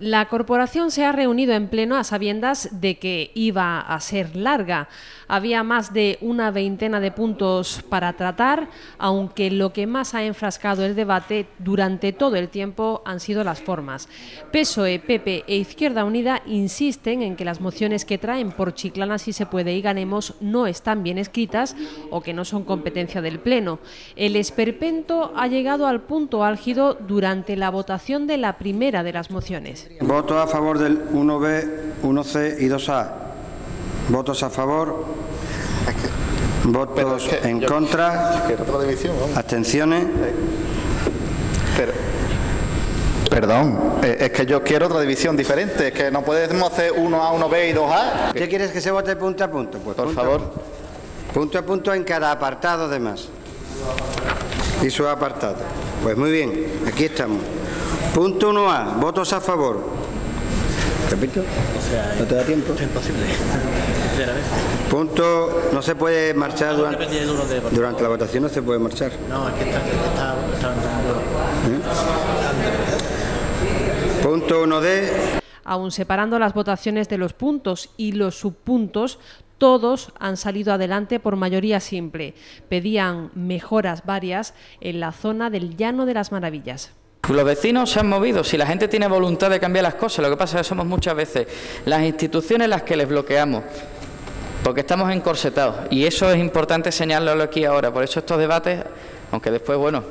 La corporación se ha reunido en pleno a sabiendas de que iba a ser larga. Había más de una veintena de puntos para tratar, aunque lo que más ha enfrascado el debate durante todo el tiempo han sido las formas. PSOE, PP e Izquierda Unida insisten en que las mociones que traen por Chiclana si se puede y ganemos no están bien escritas o que no son competencia del Pleno. El esperpento ha llegado al punto álgido durante la votación de la primera de las mociones. Votos a favor del 1B, 1C y 2A. Votos a favor. Votos en contra. Abstenciones. Perdón, eh, es que yo quiero otra división diferente, es que no podemos hacer 1A, 1B y 2A. ¿Qué quieres que se vote punto a punto? Pues Por favor. punto a punto en cada apartado de más. Y su apartado. Pues muy bien, aquí estamos. Punto 1A, votos a favor. ¿Repito? ¿No te da tiempo? Es imposible. Punto, no se puede marchar durante, durante la votación, no se puede marchar. No, es que está, está, está ¿Eh? Punto 1D. Aún separando las votaciones de los puntos y los subpuntos, todos han salido adelante por mayoría simple. Pedían mejoras varias en la zona del Llano de las Maravillas. Los vecinos se han movido, si la gente tiene voluntad de cambiar las cosas, lo que pasa es que somos muchas veces las instituciones las que les bloqueamos, porque estamos encorsetados. Y eso es importante señalarlo aquí ahora, por eso estos debates, aunque después, bueno,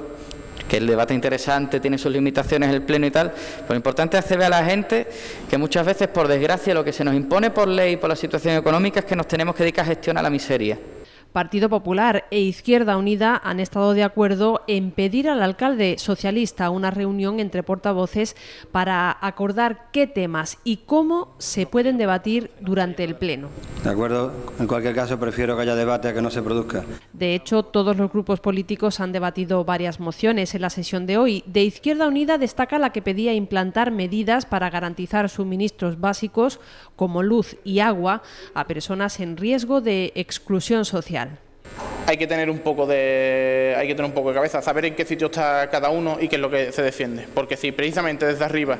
que el debate interesante tiene sus limitaciones el pleno y tal, pero lo importante es hacer ver a la gente que muchas veces, por desgracia, lo que se nos impone por ley, por la situación económica, es que nos tenemos que dedicar a gestionar la miseria. Partido Popular e Izquierda Unida han estado de acuerdo en pedir al alcalde socialista una reunión entre portavoces para acordar qué temas y cómo se pueden debatir durante el Pleno. De acuerdo, en cualquier caso prefiero que haya debate a que no se produzca. De hecho, todos los grupos políticos han debatido varias mociones en la sesión de hoy. De Izquierda Unida destaca la que pedía implantar medidas para garantizar suministros básicos como luz y agua a personas en riesgo de exclusión social hay que tener un poco de hay que tener un poco de cabeza, saber en qué sitio está cada uno y qué es lo que se defiende, porque si precisamente desde arriba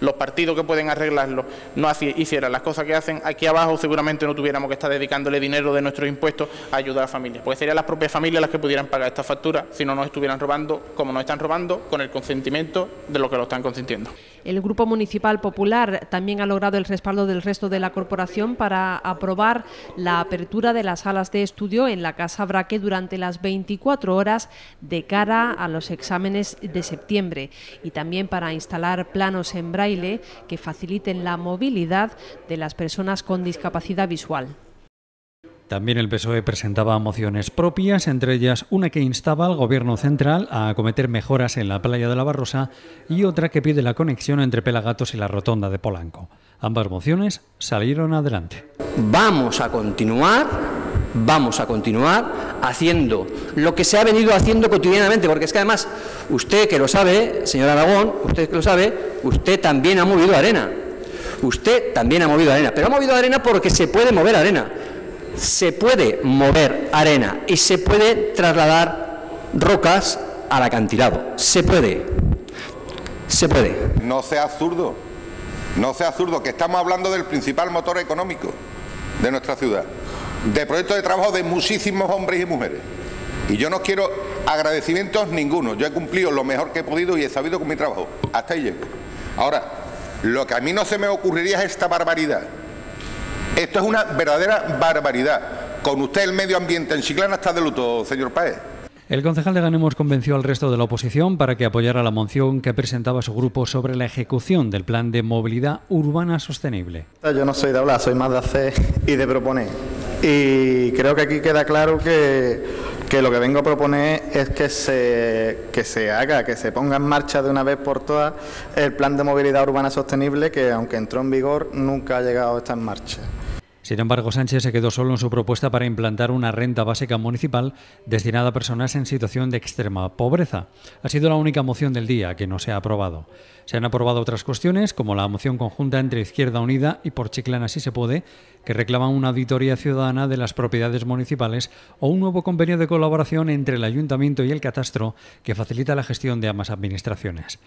los partidos que pueden arreglarlo no hicieran las cosas que hacen, aquí abajo seguramente no tuviéramos que estar dedicándole dinero de nuestros impuestos a ayudar a familias, porque serían las propias familias las que pudieran pagar esta factura si no nos estuvieran robando como nos están robando con el consentimiento de lo que lo están consintiendo. El Grupo Municipal Popular también ha logrado el respaldo del resto de la corporación para aprobar la apertura de las salas de estudio en la Casa Braque durante las 24 horas de cara a los exámenes de septiembre y también para instalar planos en braille que faciliten la movilidad de las personas con discapacidad visual. También el PSOE presentaba mociones propias, entre ellas una que instaba al Gobierno central a acometer mejoras en la playa de la Barrosa y otra que pide la conexión entre Pelagatos y la Rotonda de Polanco. Ambas mociones salieron adelante. Vamos a continuar, vamos a continuar haciendo lo que se ha venido haciendo cotidianamente, porque es que además usted que lo sabe, señor Aragón, usted que lo sabe, usted también ha movido arena. Usted también ha movido arena, pero ha movido arena porque se puede mover arena se puede mover arena y se puede trasladar rocas al acantilado. Se puede. Se puede. No sea absurdo. No sea absurdo que estamos hablando del principal motor económico de nuestra ciudad. De proyectos de trabajo de muchísimos hombres y mujeres. Y yo no quiero agradecimientos ninguno. Yo he cumplido lo mejor que he podido y he sabido con mi trabajo. Hasta ahí llego. Ahora, lo que a mí no se me ocurriría es esta barbaridad esto es una verdadera barbaridad. Con usted el medio ambiente en Chiclana está de luto, señor Paez. El concejal de Ganemos convenció al resto de la oposición para que apoyara la moción que presentaba su grupo sobre la ejecución del plan de movilidad urbana sostenible. Yo no soy de hablar, soy más de hacer y de proponer. Y creo que aquí queda claro que, que lo que vengo a proponer es que se, que se haga, que se ponga en marcha de una vez por todas el plan de movilidad urbana sostenible que, aunque entró en vigor, nunca ha llegado a estar en marcha. Sin embargo, Sánchez se quedó solo en su propuesta para implantar una renta básica municipal destinada a personas en situación de extrema pobreza. Ha sido la única moción del día que no se ha aprobado. Se han aprobado otras cuestiones, como la moción conjunta entre Izquierda Unida y Por Chiclana Si Se Puede, que reclaman una auditoría ciudadana de las propiedades municipales o un nuevo convenio de colaboración entre el Ayuntamiento y el Catastro que facilita la gestión de ambas administraciones.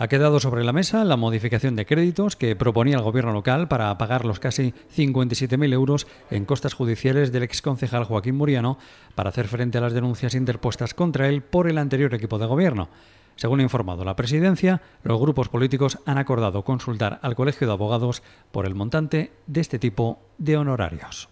Ha quedado sobre la mesa la modificación de créditos que proponía el gobierno local para pagar los casi 57.000 euros en costas judiciales del exconcejal Joaquín Muriano para hacer frente a las denuncias interpuestas contra él por el anterior equipo de gobierno. Según ha informado la presidencia, los grupos políticos han acordado consultar al Colegio de Abogados por el montante de este tipo de honorarios.